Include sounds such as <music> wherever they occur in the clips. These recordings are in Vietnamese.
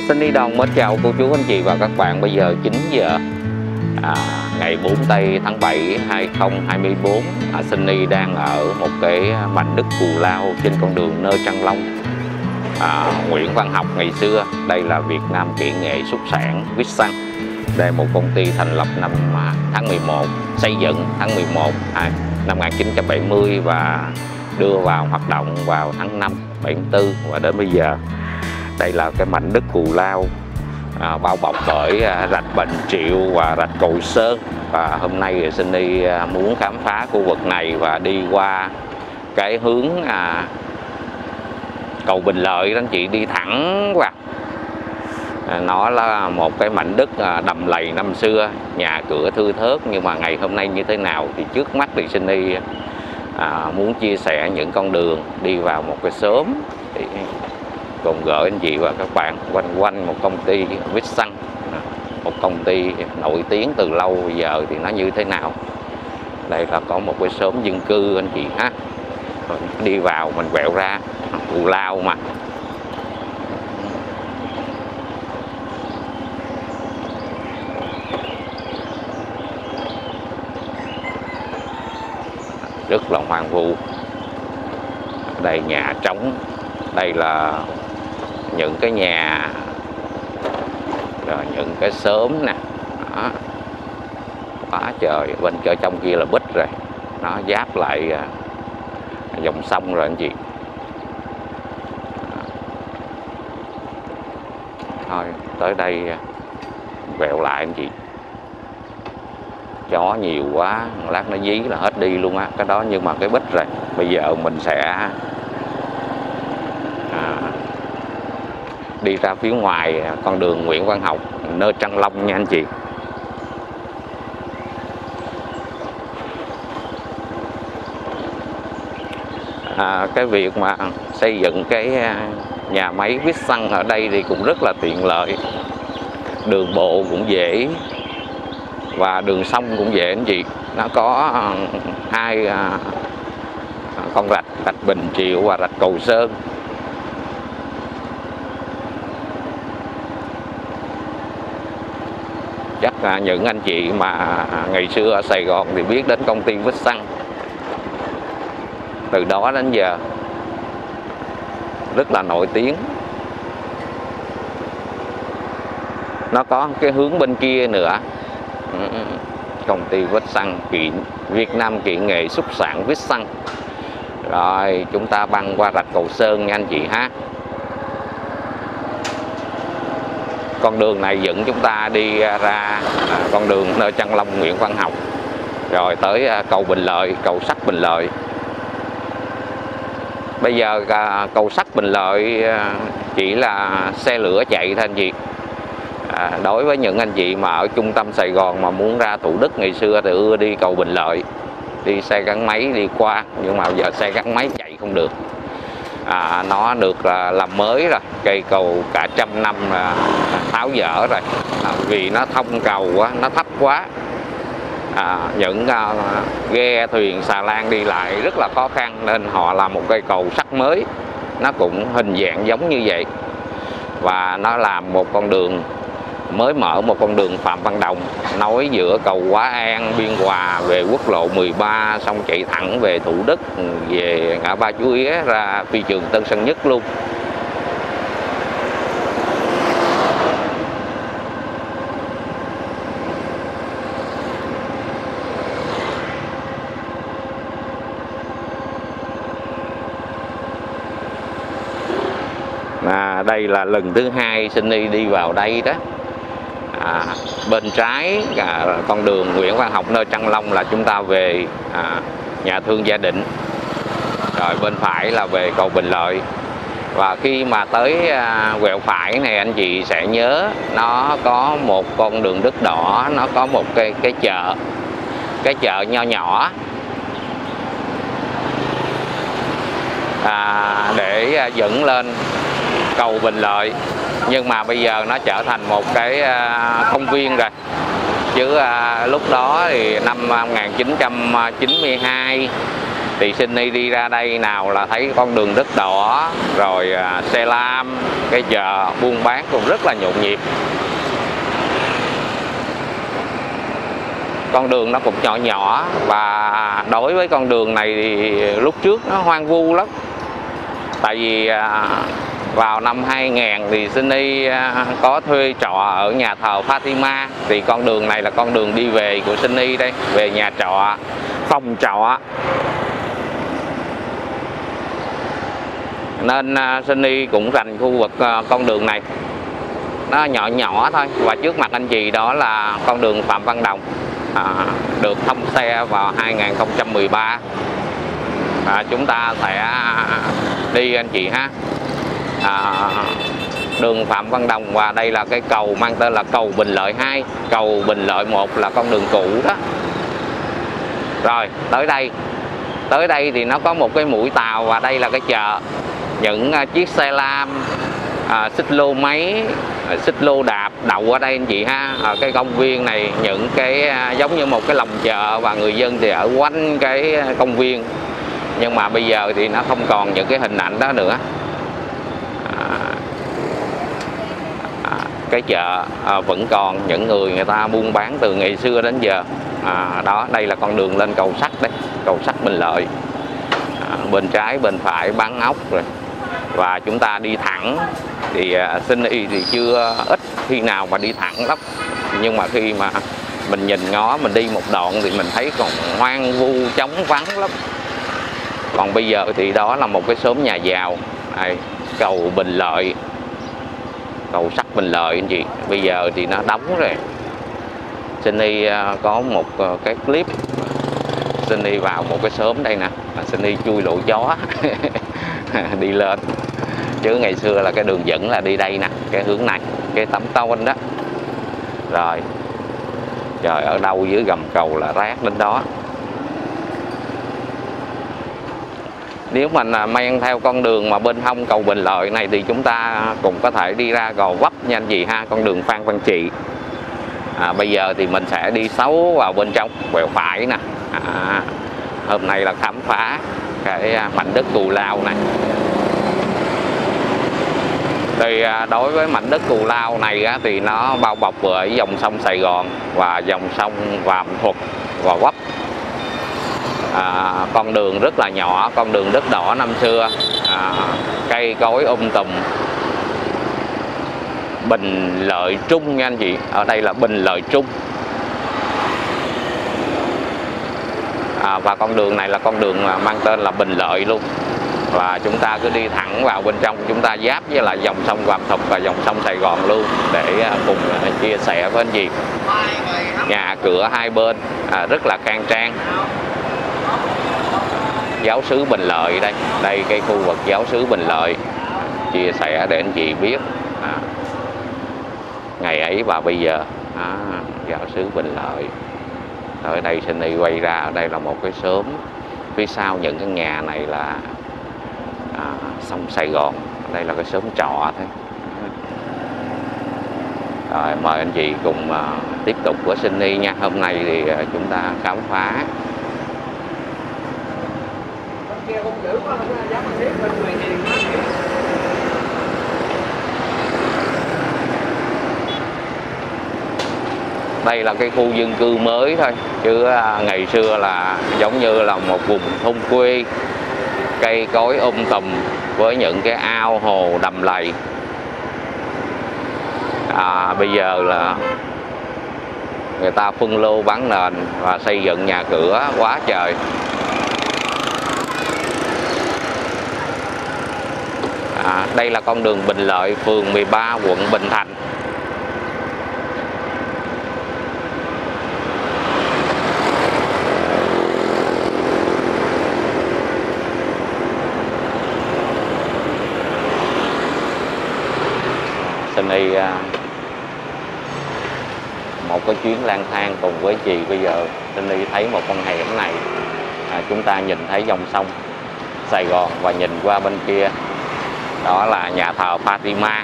À, xin đi đồng mến. Chào cô chú anh chị và các bạn. Bây giờ 9 giờ à, ngày 4 tây tháng 7 2024 à, Sunny đang ở một cái mảnh đất cù lao trên con đường nơi Trăng Long. À, Nguyễn Văn Học ngày xưa Đây là Việt Nam Kỹ nghệ xuất sản Vít Xăng Đây là một công ty thành lập năm à, tháng 11 Xây dựng tháng 11 à, năm 1970 và đưa vào hoạt động vào tháng 5 74 và đến bây giờ đây là cái mảnh đất cù lao à, bao bọc bởi à, rạch Bình Triệu và rạch Cội Sơn. Và hôm nay thì đi à, muốn khám phá khu vực này và đi qua cái hướng à, cầu Bình Lợi đó anh chị đi thẳng qua. À, nó là một cái mảnh đất à, đầm lầy năm xưa nhà cửa thư thớt. Nhưng mà ngày hôm nay như thế nào thì trước mắt thì Sunny à, muốn chia sẻ những con đường đi vào một cái xóm thì cùng gửi anh chị và các bạn, quanh quanh một công ty vít xăng. Một công ty nổi tiếng từ lâu giờ thì nó như thế nào? Đây là có một cái xóm dân cư anh chị ha. Đi vào mình quẹo ra cù lao mà. Rất là hoang vu. Đây nhà trống, đây là những cái nhà rồi những cái sớm nè đó. quá trời bên chợ trong kia là bích rồi. Nó giáp lại à, dòng sông rồi anh chị. Thôi tới đây à, quẹo lại anh chị. Chó nhiều quá lát nó dí là hết đi luôn á cái đó. Nhưng mà cái bích rồi bây giờ mình sẽ đi ra phía ngoài à, con đường Nguyễn Văn Học nơi Trăng Long nha anh chị. À, cái việc mà xây dựng cái à, nhà máy vít xăng ở đây thì cũng rất là tiện lợi. Đường bộ cũng dễ và đường sông cũng dễ anh chị. Nó có à, hai con rạch rạch Bình Triệu và rạch Cầu Sơn. À, những anh chị mà ngày xưa ở Sài Gòn thì biết đến công ty vít xăng. Từ đó đến giờ rất là nổi tiếng. Nó có cái hướng bên kia nữa. Công ty vít xăng kiện Việt Nam kiện nghệ xuất sản vít xăng. Rồi chúng ta băng qua rạch Cầu Sơn nha anh chị ha. Con đường này dẫn chúng ta đi ra à, con đường nơi Trăng Long Nguyễn Văn Học. Rồi tới à, cầu Bình Lợi cầu sắt Bình Lợi. Bây giờ à, cầu sắt Bình Lợi chỉ là xe lửa chạy thôi anh chị. À, đối với những anh chị mà ở trung tâm Sài Gòn mà muốn ra Thủ Đức ngày xưa thì ưa đi cầu Bình Lợi. Đi xe gắn máy đi qua nhưng mà giờ xe gắn máy chạy không được à, nó được à, làm mới rồi. Cây cầu cả trăm năm à, tháo dỡ rồi. À, vì nó thông cầu quá nó thấp quá. À, những à, ghe thuyền xà lan đi lại rất là khó khăn nên họ làm một cây cầu sắt mới. Nó cũng hình dạng giống như vậy. Và nó làm một con đường mới mở một con đường Phạm Văn Đồng nối giữa cầu Quá An, Biên Hòa về quốc lộ 13 xong chạy thẳng về Thủ Đức về ngã ba Chú Yế ra phi trường Tân Sơn Nhất luôn. À, đây là lần thứ hai Sunny đi vào đây đó à, bên trái à, con đường Nguyễn Văn Học nơi Trăng Long là chúng ta về à, nhà thương gia định, rồi bên phải là về cầu Bình Lợi. Và khi mà tới à, quẹo phải này anh chị sẽ nhớ nó có một con đường đất đỏ nó có một cái cái chợ cái chợ nho nhỏ. À, để à, dẫn lên cầu Bình Lợi nhưng mà bây giờ nó trở thành một cái à, công viên rồi. Chứ à, lúc đó thì năm 1992 thì Sydney đi ra đây nào là thấy con đường đất đỏ rồi à, xe lam cái chợ buôn bán cũng rất là nhộn nhịp. Con đường nó cũng nhỏ nhỏ và đối với con đường này thì lúc trước nó hoang vu lắm. Tại vì à, vào năm 2000 thì Sunny à, có thuê trọ ở nhà thờ Fatima. Thì con đường này là con đường đi về của Sunny đây về nhà trọ phòng trọ. Nên à, Sunny cũng dành khu vực à, con đường này. Nó nhỏ nhỏ thôi và trước mặt anh chị đó là con đường Phạm Văn Đồng à, được thông xe vào 2013 và chúng ta sẽ đi à, anh chị ha à, đường Phạm Văn Đồng và đây là cái cầu mang tên là cầu Bình Lợi 2 cầu Bình Lợi 1 là con đường cũ đó. Rồi tới đây. Tới đây thì nó có một cái mũi tàu và đây là cái chợ. Những uh, chiếc xe lam à, xích lô máy à, xích lô đạp đậu ở đây anh chị ha. Ở cái công viên này những cái à, giống như một cái lòng chợ và người dân thì ở quanh cái à, công viên. Nhưng mà bây giờ thì nó không còn những cái hình ảnh đó nữa à, à, cái chợ à, vẫn còn những người người ta buôn bán từ ngày xưa đến giờ. À, đó đây là con đường lên cầu sắt đấy cầu sắt Bình Lợi. À, bên trái bên phải bán ốc rồi. Và chúng ta đi thẳng thì à, sinh y thì chưa ít khi nào mà đi thẳng lắm. Nhưng mà khi mà mình nhìn ngó mình đi một đoạn thì mình thấy còn hoang vu trống vắng lắm. Còn bây giờ thì đó là một cái xóm nhà giàu. Này, cầu Bình Lợi cầu sắt Bình Lợi anh chị bây giờ thì nó đóng rồi. Sunny đi có một à, cái clip. Sunny vào một cái xóm đây nè. Sunny chui lỗ gió. <laughs> Đi lên. Chứ ngày xưa là cái đường dẫn là đi đây nè. Cái hướng này. Cái tấm tôn đó. Rồi. Trời ở đâu dưới gầm cầu là rác đến đó. Nếu mình men theo con đường mà bên hông cầu Bình Lợi này thì chúng ta cũng có thể đi ra Gò Vấp nha anh chị ha con đường Phan Văn Trị. À, bây giờ thì mình sẽ đi xấu vào bên trong quẹo phải nè. À, hôm nay là khám phá cái à, mảnh đất cù lao này. Thì à, đối với mảnh đất cù lao này thì nó bao bọc bởi dòng sông Sài Gòn và dòng sông Vàm Thuật Gò Vấp à, con đường rất là nhỏ con đường đất đỏ năm xưa. À, cây cối um tùm. Bình lợi trung nha anh chị. Ở đây là bình lợi trung. À, và con đường này là con đường mang tên là bình lợi luôn. Và chúng ta cứ đi thẳng vào bên trong chúng ta giáp với lại dòng sông Vàm Thục và dòng sông Sài Gòn luôn để à, cùng à, chia sẻ với anh chị. Nhà cửa hai bên à, rất là khang trang giáo sứ Bình Lợi đây. Đây cái khu vực giáo sứ Bình Lợi. Chia sẻ để anh chị biết. À, ngày ấy và bây giờ. À, giáo sứ Bình Lợi. Ở đây xin đi quay ra ở đây là một cái xóm. Phía sau những cái nhà này là à, sông Sài Gòn. Đây là cái xóm trọ thôi. Rồi mời anh chị cùng uh, tiếp tục với Sunny nha. Hôm nay thì uh, chúng ta khám phá đây là cái khu dân cư mới thôi chứ à, ngày xưa là giống như là một vùng thôn quê. Cây cối um tùm với những cái ao hồ đầm lầy. À, bây giờ là người ta phân lô bán nền và xây dựng nhà cửa quá trời. À, đây là con đường Bình Lợi phường 13 quận Bình Thạnh. Sunny à, một cái chuyến lang thang cùng với chị bây giờ. Sunny thấy một con hẻm này. À, chúng ta nhìn thấy dòng sông Sài Gòn và nhìn qua bên kia đó là nhà thờ Fatima.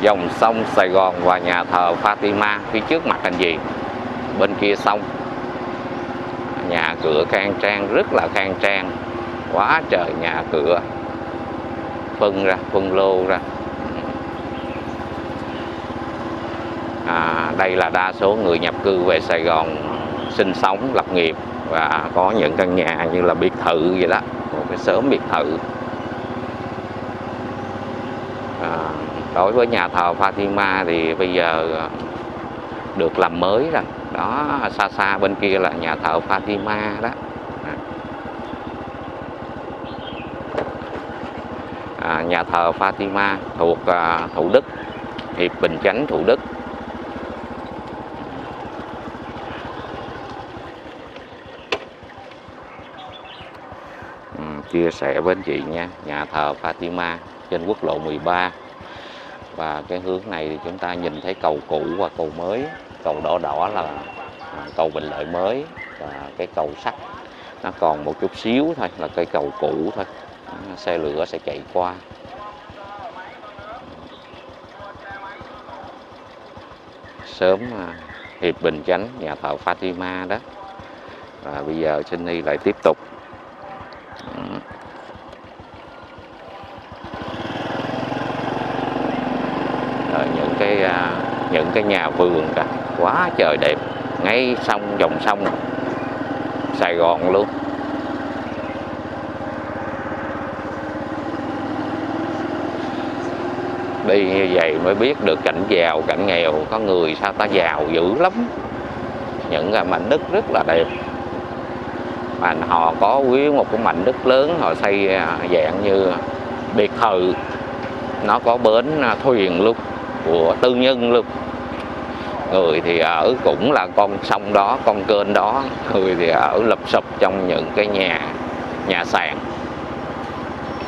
Dòng sông Sài Gòn và nhà thờ Fatima phía trước mặt anh chị bên kia sông. Nhà cửa khang trang rất là khang trang. Quá trời nhà cửa. Phân ra phân lô ra. À, đây là đa số người nhập cư về Sài Gòn sinh sống lập nghiệp và có những căn nhà như là biệt thự vậy đó một cái sớm biệt thự. À, đối với nhà thờ Fatima thì bây giờ à, được làm mới rồi. Đó xa xa bên kia là nhà thờ Fatima đó. À, nhà thờ Fatima thuộc à, Thủ Đức Hiệp Bình Chánh Thủ Đức. Chia sẻ với anh chị nha. Nhà thờ Fatima trên quốc lộ 13 và cái hướng này thì chúng ta nhìn thấy cầu cũ và cầu mới. Cầu đỏ đỏ là à, cầu Bình Lợi mới và cái cầu sắt. Nó còn một chút xíu thôi, là cây cầu cũ thôi. Xe lửa sẽ chạy qua. Sớm à, Hiệp Bình Chánh nhà thờ Fatima đó. Và bây giờ Sunny lại tiếp tục Rồi những cái à, những cái nhà vườn cả quá trời đẹp. Ngay sông, dòng sông. Sài Gòn luôn. Đi như vậy mới biết được cảnh giàu, cảnh nghèo. Có người sao ta giàu dữ lắm. Những cái mảnh đất rất là đẹp. Mà họ có quý một cái mảnh đất lớn, họ xây à, dạng như biệt thự. Nó có bến à, thuyền luôn, của tư nhân luôn người thì ở cũng là con sông đó, con kênh đó. Người thì ở lập sụp trong những cái nhà nhà sàn.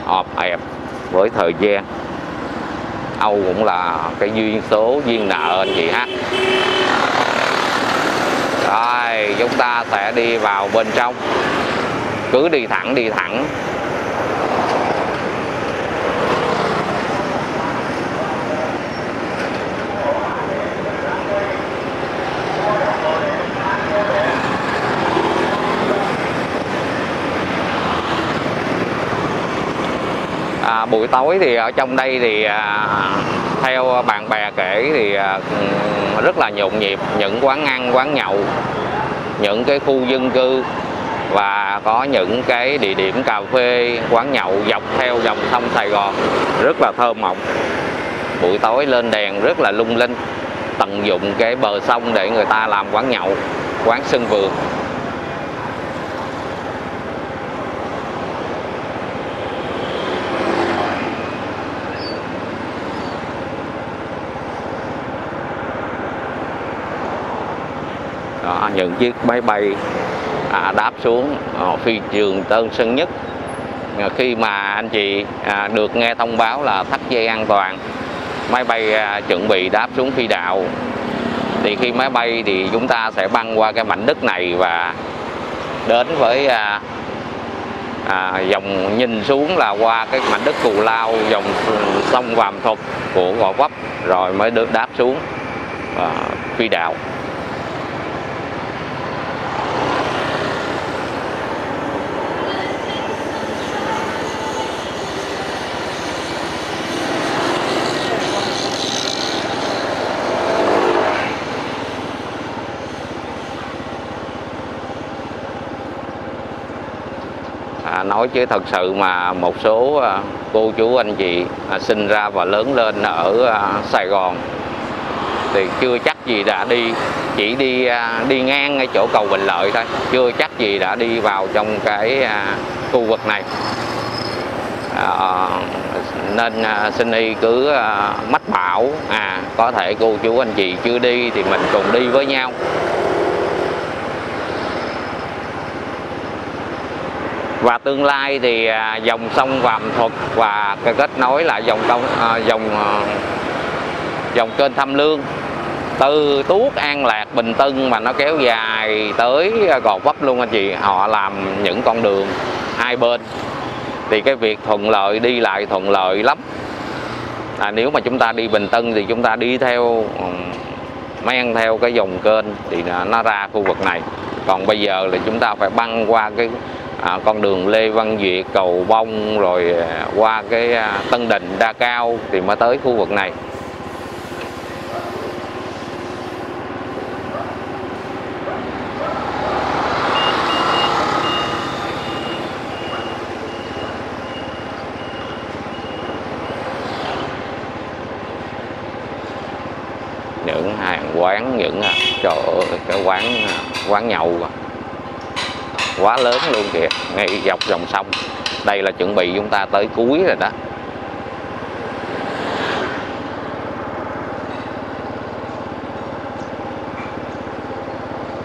Ọp ẹp với thời gian. Âu cũng là cái duyên số, duyên nợ anh chị ha. Rồi, chúng ta sẽ đi vào bên trong. Cứ đi thẳng đi thẳng. À, buổi tối thì ở trong đây thì à, theo bạn bè kể thì à, rất là nhộn nhịp những quán ăn quán nhậu những cái khu dân cư và có những cái địa điểm cà phê quán nhậu dọc theo dòng sông Sài Gòn. Rất là thơ mộng. Buổi tối lên đèn rất là lung linh tận dụng cái bờ sông để người ta làm quán nhậu quán sân vườn. Những chiếc máy bay à, đáp xuống à, phi trường Tân Sơn Nhất. À, khi mà anh chị à, được nghe thông báo là thắt dây an toàn máy bay à, chuẩn bị đáp xuống phi đạo. Thì khi máy bay thì chúng ta sẽ băng qua cái mảnh đất này và đến với à, à, dòng nhìn xuống là qua cái mảnh đất cù lao dòng sông vàm thuật của gò vấp rồi mới được đáp xuống à, phi đạo à, nói chứ thật sự mà một số à, cô chú anh chị à, sinh ra và lớn lên ở à, Sài Gòn thì chưa chắc gì đã đi chỉ đi đi ngang ngay chỗ cầu Bình Lợi thôi chưa chắc gì đã đi vào trong cái khu vực này. À, nên xin y cứ mách bảo à có thể cô chú anh chị chưa đi thì mình cùng đi với nhau. Và tương lai thì à, dòng sông Vàm Thuật và kết nối lại dòng công à, dòng à, dòng kênh Tham Lương. Từ Tuốt An Lạc Bình Tân mà nó kéo dài tới Gò Vấp luôn anh chị họ làm những con đường hai bên. Thì cái việc thuận lợi đi lại thuận lợi lắm. À, nếu mà chúng ta đi Bình Tân thì chúng ta đi theo ừ, men theo cái dòng kênh thì nó ra khu vực này. Còn bây giờ là chúng ta phải băng qua cái à, con đường Lê Văn Duyệt cầu Bông rồi à, qua cái à, Tân Định Đa Cao thì mới tới khu vực này những hàng quán những à, trời ơi, cái quán quán nhậu rồi quá lớn luôn kìa ngay dọc dòng sông. Đây là chuẩn bị chúng ta tới cuối rồi đó.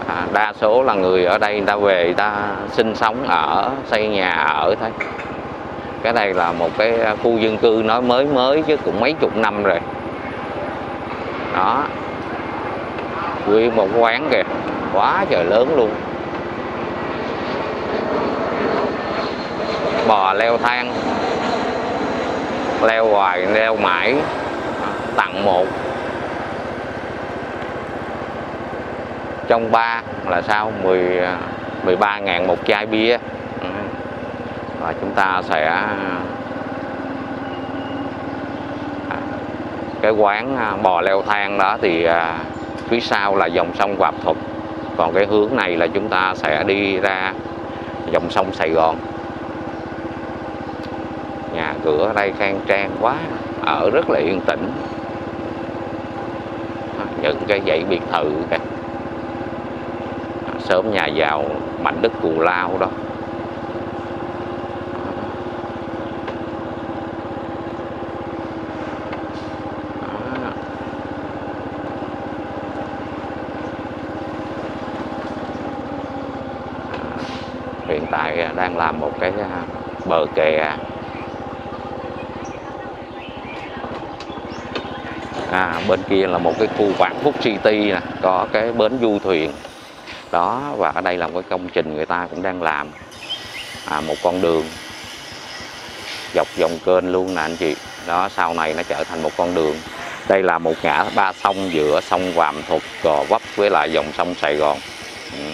À, đa số là người ở đây người ta về người ta sinh sống ở xây nhà ở thôi. Cái đây là một cái khu dân cư nói mới mới chứ cũng mấy chục năm rồi. Đó. Nguyên một quán kìa. Quá trời lớn luôn. Bò leo thang, leo hoài, leo mãi, tặng một. Trong ba là sao? 10 13 ngàn một chai bia. Ừ. Và chúng ta sẽ à, cái quán à, bò leo thang đó thì à, phía sau là dòng sông Quạp Thuật còn cái hướng này là chúng ta sẽ đi ra dòng sông Sài Gòn cửa ở đây khang trang quá, ở rất là yên tĩnh. À, những cái dãy biệt thự kìa. À, sớm nhà giàu mảnh đất cù lao đó. À. Hiện tại đang làm một cái bờ kè. À bên kia là một cái khu vạn phúc city nè có cái bến du thuyền. Đó và ở đây là một cái công trình người ta cũng đang làm. À, một con đường dọc dòng kênh luôn nè anh chị. Đó sau này nó trở thành một con đường. Đây là một ngã ba sông giữa sông Vàm Thuật Gò Vấp với lại dòng sông Sài Gòn. Ừ.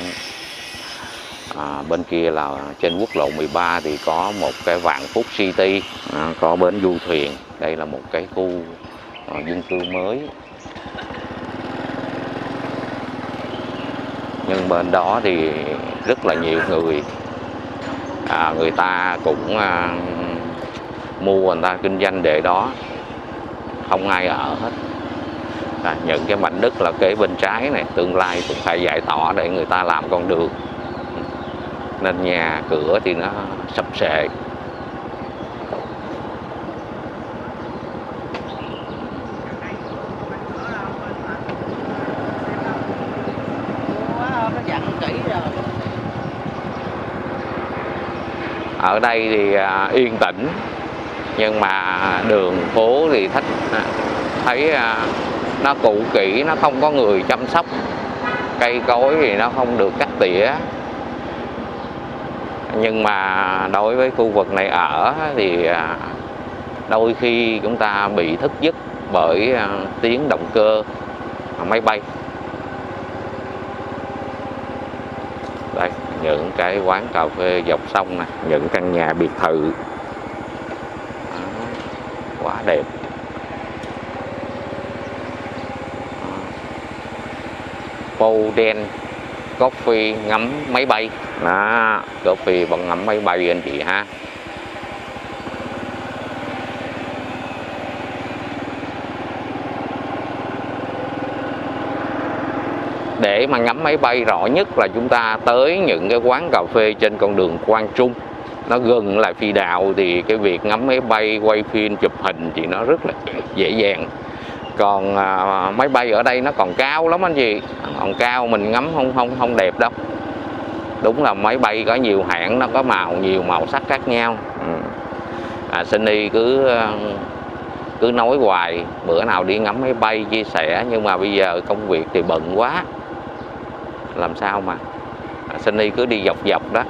À, bên kia là trên quốc lộ 13 thì có một cái Vạn Phúc City. À, có bến du thuyền. Đây là một cái khu dân cư mới. Nhưng bên đó thì rất là nhiều người. À, người ta cũng à, mua người ta kinh doanh để đó. Không ai ở hết. À, những cái mảnh đất là kế bên trái này tương lai cũng phải giải tỏa để người ta làm con đường. Nên nhà cửa thì nó sập sệ quá nó dặn kỹ rồi ở đây thì à, yên tĩnh, nhưng mà đường phố thì thích à, thấy à, nó cũ kỹ, nó không có người chăm sóc, cây cối thì nó không được cắt tỉa. Nhưng mà đối với khu vực này ở thì đôi khi chúng ta bị thức giấc bởi tiếng động cơ máy bay đây những cái quán cà phê dọc sông này những căn nhà biệt thự. Quá đẹp. Bầu đen coffee ngắm máy bay. Đó. Coffee bằng ngắm máy bay anh chị ha để mà ngắm máy bay rõ nhất là chúng ta tới những cái quán cà phê trên con đường Quang Trung. Nó gần lại phi đạo thì cái việc ngắm máy bay quay phim chụp hình thì nó rất là dễ dàng. Còn à, máy bay ở đây nó còn cao lắm anh chị. Còn cao mình ngắm không không không đẹp đâu. Đúng là máy bay có nhiều hãng nó có màu nhiều màu sắc khác nhau. Ừ. à, Sunny cứ ờ, cứ nói hoài bữa nào đi ngắm máy bay chia sẻ nhưng mà bây giờ công việc thì bận quá làm sao mà Sunny cứ đi dọc dọc đó.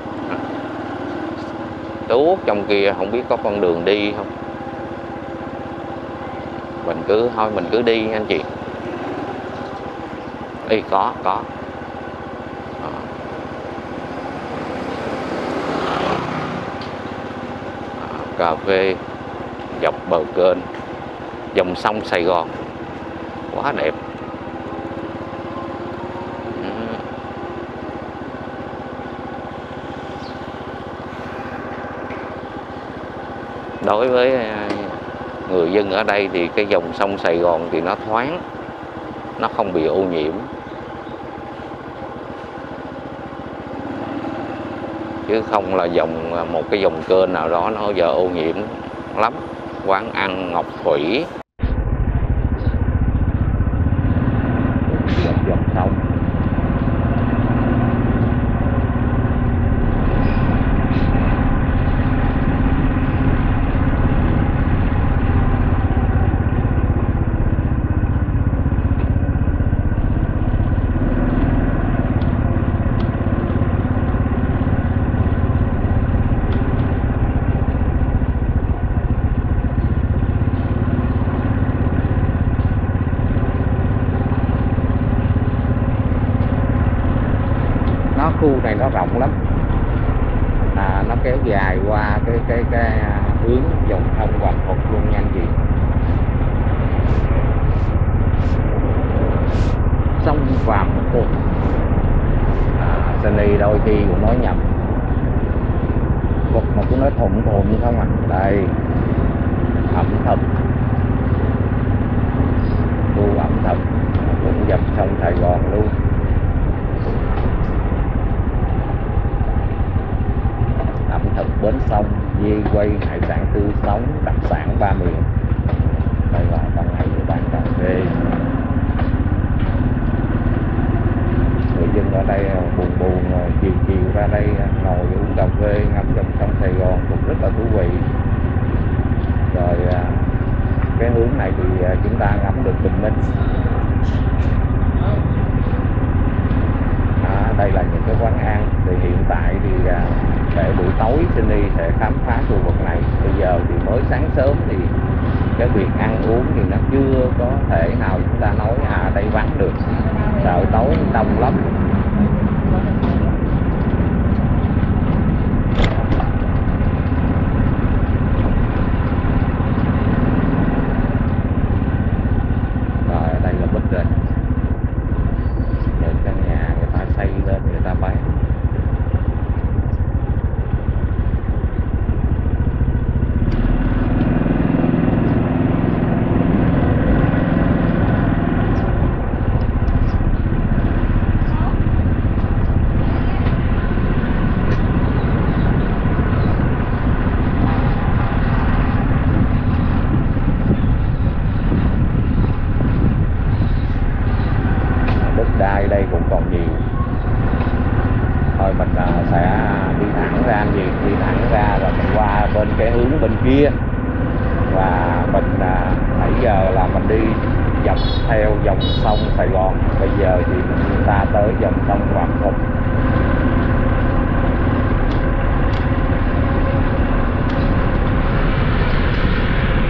Tuốt trong kia, không biết có con đường đi không? Mình cứ, thôi mình cứ đi anh chị. Đi có có. Ờ. Ờ, cà phê, dọc bờ kênh, dòng sông Sài Gòn. Quá đẹp. Đối với à, người dân ở đây thì cái dòng sông Sài Gòn thì nó thoáng, nó không bị ô nhiễm. Chứ không là dòng à, một cái dòng kênh nào đó nó giờ ô nhiễm lắm. Quán ăn Ngọc Thủy dòng dòng sông nó khu này nó rộng lắm à, nó kéo dài qua cái cái cái à, hướng dòng sông Hoàng phục luôn nha anh chị. Sông Vàm Thuật à, Sunny đôi khi cũng nói nhầm. Thuật mà cũng nói thụng thụng không à. Đây. Ẩm thực. Khu ẩm thực. Cũng dọc sông Sài Gòn luôn. Ẩm thực bến sông dê quay hải sản tươi sống đặc sản ba miền. Đây là ban ngày thì bán cà phê người dân ở đây buồn buồn chiều chiều ra đây ngồi uống cà phê ngắm dòng sông Sài Gòn cũng rất là thú vị. Rồi cái hướng này thì chúng ta ngắm được bình minh. À, đây là những cái quán ăn. Thì hiện tại thì để buổi tối Sunny sẽ khám phá khu vực này. Bây giờ thì mới sáng sớm thì cái việc ăn uống thì nó chưa có thể nào chúng ta nói à đây vắng được. Sợ tối đông lắm rồi ở đây là bích rồi những căn nhà người ta xây lên người ta bán đất đai đây cũng còn nhiều thôi mình à, sẽ đi thẳng ra làm gì đi thẳng ra rồi mình qua bên cái hướng bên kia và mình à, nãy giờ là mình đi dọc theo dòng sông Sài Gòn bây giờ thì chúng ta tới dòng sông Hoàng Phục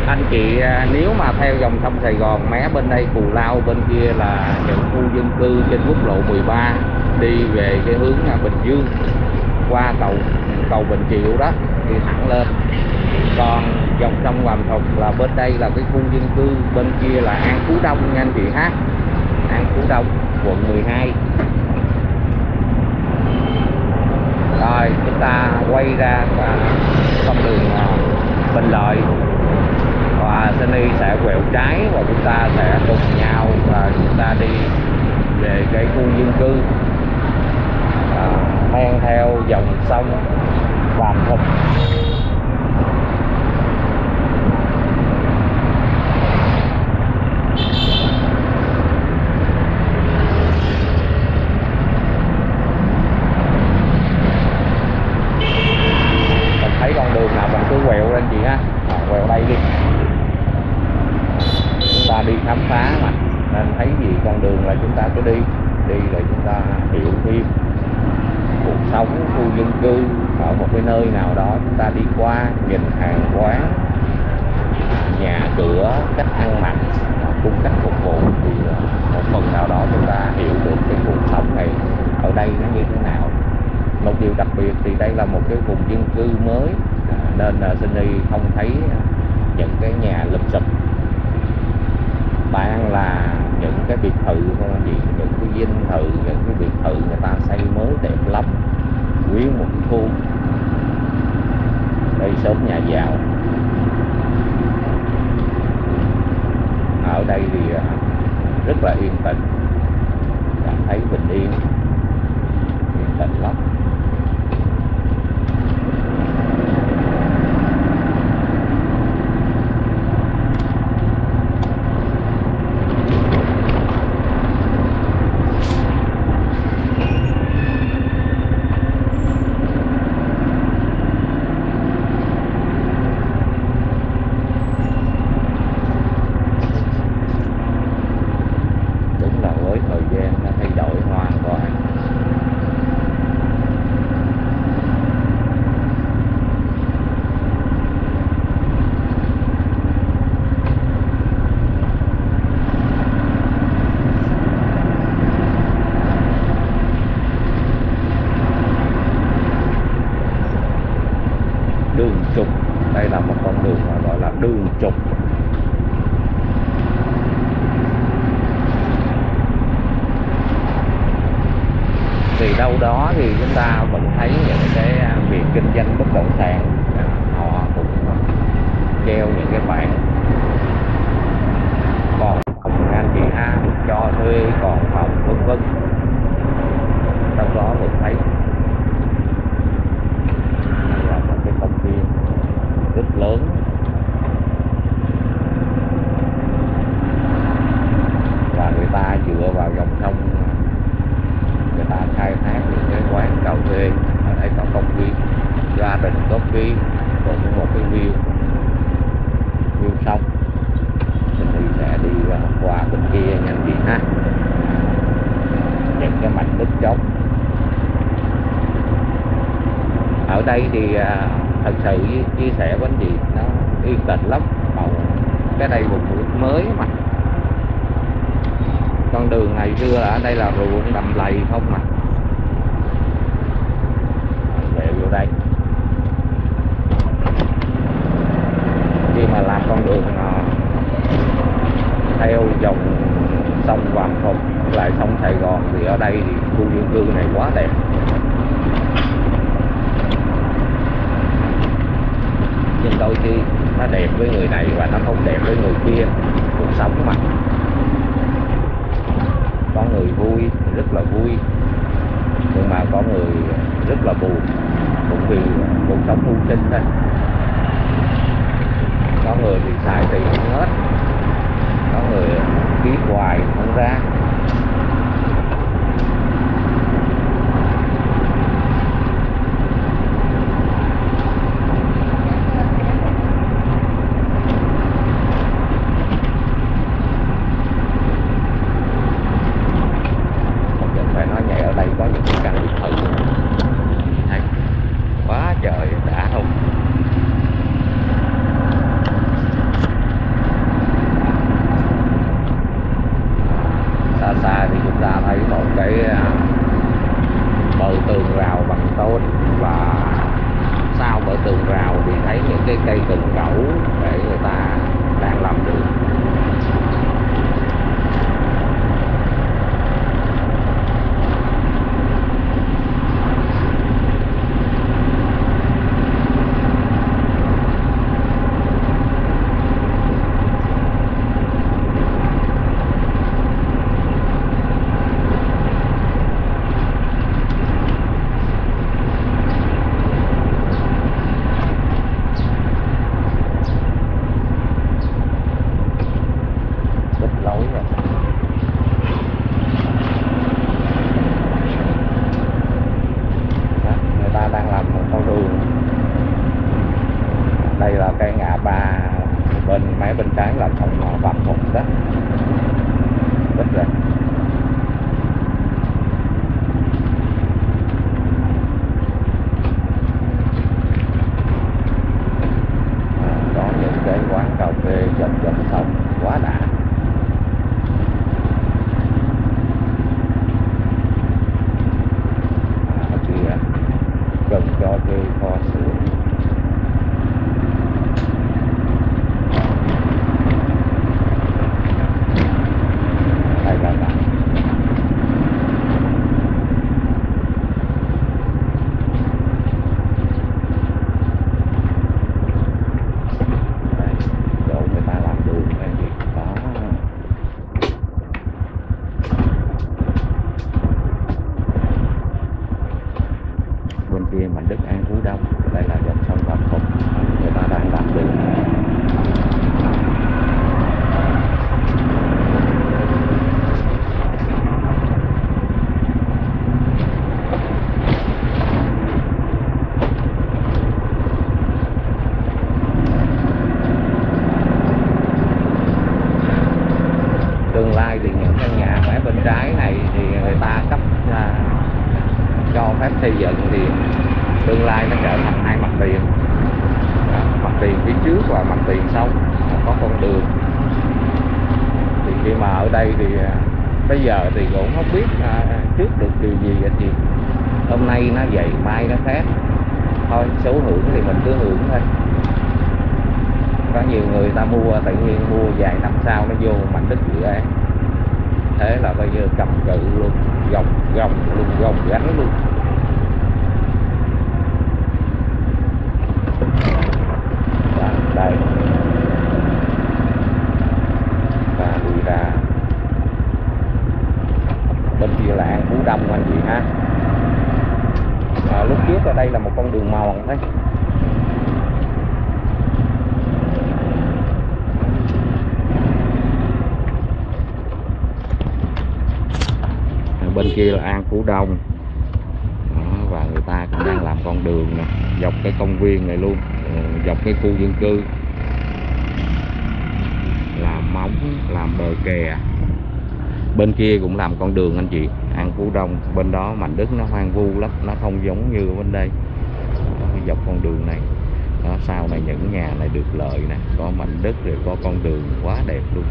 anh chị à, nếu mà theo dòng sông Sài Gòn, mé bên đây Cù Lao, bên kia là những khu dân cư trên quốc lộ 13 đi về cái hướng à, Bình Dương, qua cầu cầu Bình Triệu đó, đi thẳng lên. Còn dòng sông Hoàng Thục là bên đây là cái khu dân cư, bên kia là An Phú Đông nha anh chị ha. An Phú Đông, quận 12 rồi, chúng ta quay ra và con đường à, Bình Lợi và Sunny sẽ quẹo trái và chúng ta sẽ cùng nhau và chúng ta đi về cái khu dân cư. À, men theo dòng sông Vàm Thục. phá mà. Nên thấy gì, con đường là chúng ta cứ đi. Đi rồi chúng ta hiểu thêm cuộc sống khu dân cư ở một cái nơi nào đó. Chúng ta đi qua nhìn hàng quán, nhà cửa, cách ăn mặc cung cách phục vụ thì một phần nào đó chúng ta hiểu được cái cuộc sống này ở đây nó như thế nào. Một điều đặc biệt thì đây là một cái vùng dân cư mới à, nên là không thấy những cái nhà lụp xụp ban là những cái biệt thự không gì những cái dinh thự, những cái biệt thự người ta xây mới đẹp lắm quý một khu. Đây sớm nhà giàu. Ở đây thì à, rất là yên tĩnh. Cảm thấy bình yên. Yên tĩnh lắm. sự chia sẻ vấn anh nó yên tĩnh lắm. Màu, cái đây một nước mới mà. Con đường ngày xưa ở đây là ruộng đầm lầy không mà. kia, cuộc sống mà có người vui rất là vui, nhưng mà có người rất là buồn, cũng vì cuộc sống mưu sinh đó có người thì xài tiền hết, có người ký hoài không ra. Vài năm sau nó vô mảnh đất dự án. Thế là bây giờ cầm cự luôn gồng gồng luôn gồng gánh luôn. Và đây. Và đi ra. Bên kia là An Phú Đông anh chị ha. À, lúc trước ở đây là một con đường mòn đấy Ở bên kia là An Phú Đông. Đó, và người ta cũng đang làm con đường nè dọc cái công viên này luôn ờ, dọc cái khu dân cư. Làm móng làm bờ kè. Bên kia cũng làm con đường anh chị An Phú Đông. Bên đó Mạnh đất nó hoang vu lắm nó không giống như bên đây. Đó, dọc con đường này. Đó sau này những nhà này được lợi nè có Mạnh đất rồi có con đường quá đẹp luôn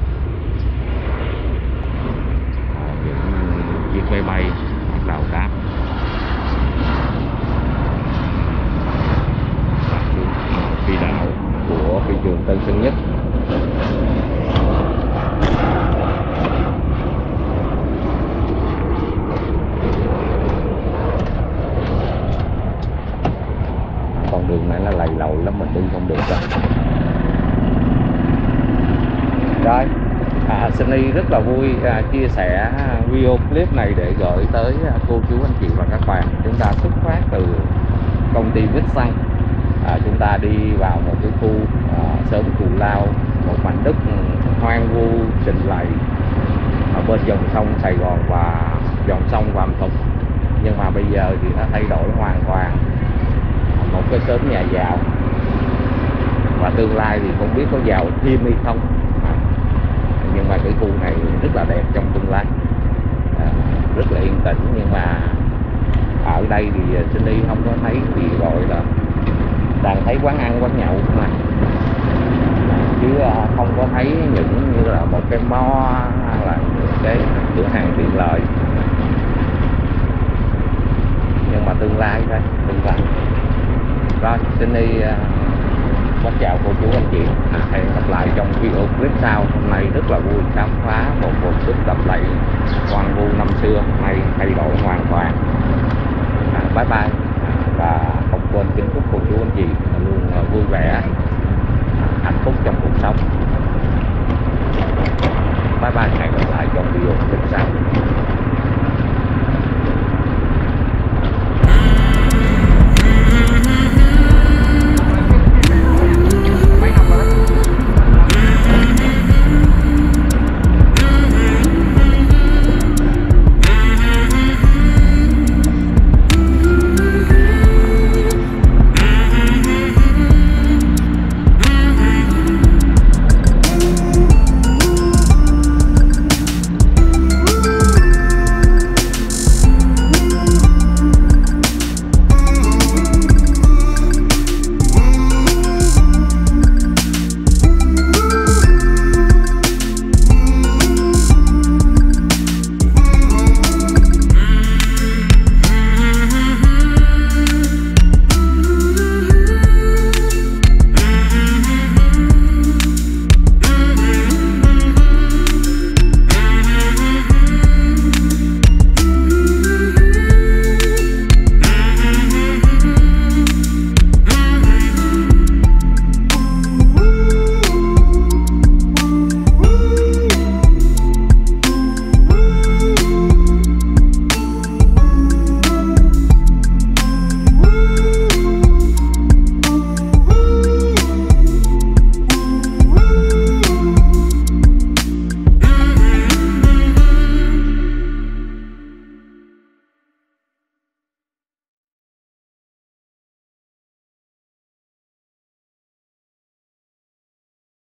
Đó, những chiếc máy bay Lào đáp Đặt xuống phi đạo của phi trường Tân Sơn Nhất con đường này nó lầy lội lắm mình đi không được đâu rồi à, Sunny rất là vui à, chia sẻ à, video clip này để gửi tới à, cô chú anh chị và các bạn. Chúng ta xuất phát từ công ty Vít Xăng. À, chúng ta đi vào một cái khu à, sớm cù lao một mảnh đất hoang vu trình lầy ở bên dòng sông Sài Gòn và dòng sông Vàm Thục. Nhưng mà bây giờ thì nó thay đổi hoàn toàn. Một cái sớm nhà giàu. Và tương lai thì không biết có giàu thêm hay không và cái khu này rất là đẹp trong tương lai. À, rất là yên tĩnh nhưng mà ở đây thì Sunny không có thấy gì gọi là đang thấy quán ăn quán nhậu mà à, chứ à, không có thấy những như là một cái mo hay là những cái cửa hàng tiện lợi. Nhưng mà tương lai thôi tương lai. Rồi xin đi à, xin chào cô chú anh chị. À, hẹn gặp lại trong video clip sau. Hôm nay rất là vui khám phá một vùng đất đầm lầy hoàng vu năm xưa. Nay thay đổi hoàn toàn. À, bye bye. À, và không quên kính chúc cô chú anh chị luôn ờ, vui vẻ à, hạnh phúc trong cuộc sống. Bye bye hẹn gặp lại trong video clip sau.